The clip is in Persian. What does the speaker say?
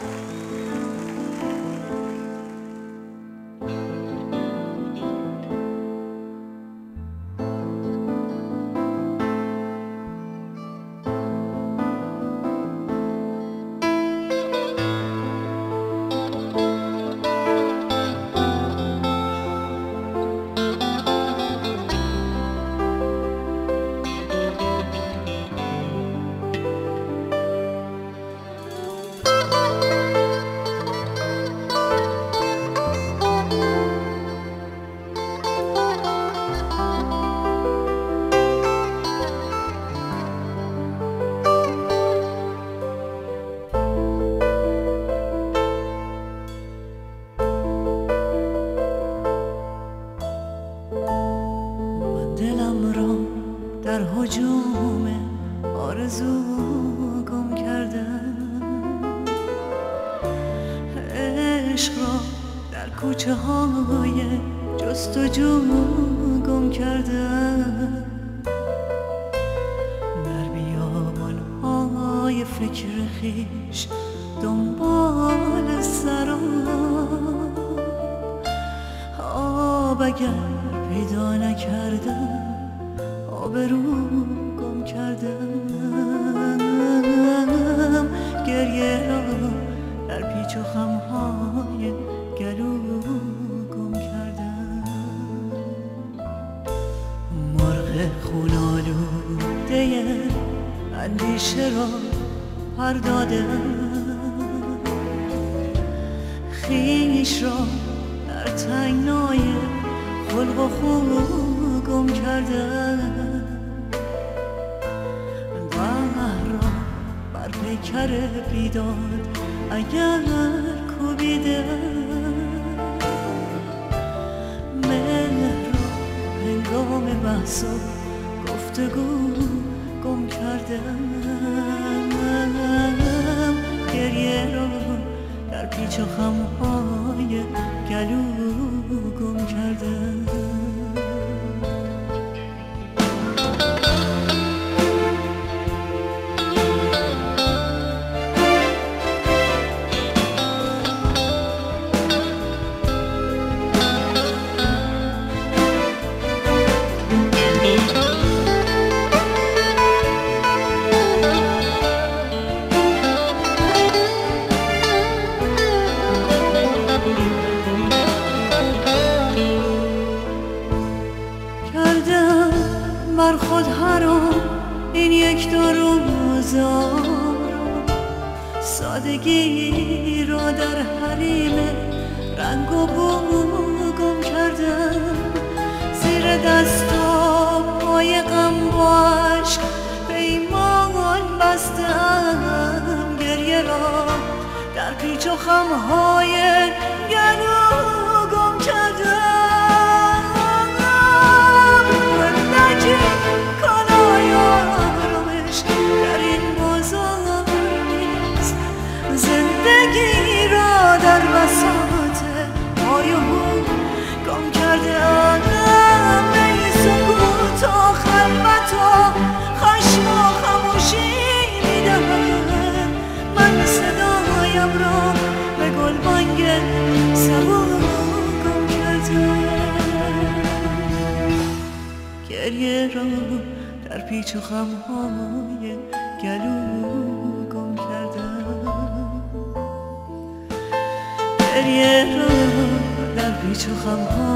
در کوچه های جستجو گم کردم در بیابان های فکر خیش دنبال سراب آب اگر پیدا نکردم آبرو گم کردم. در پیچ و خمهای گلو گم کردم. مرغ خونالوده اندیشه را پر خیش را در تنگنای خلق و خو گم کردم. پیکر بیداد اگر کوبیده مهر را هنگام بحث و گفتگو گم کردم. یک دو روزار سادگی را در حریم رنگ و بو گم کردم. زیر دست و پای غم و عشق پیمان بستم. گریه را در پیچ و خمهای گلو را به گلبانگ سبا گم گریه را در پیچ و خمهای گلو گریه را در پیچ و خمها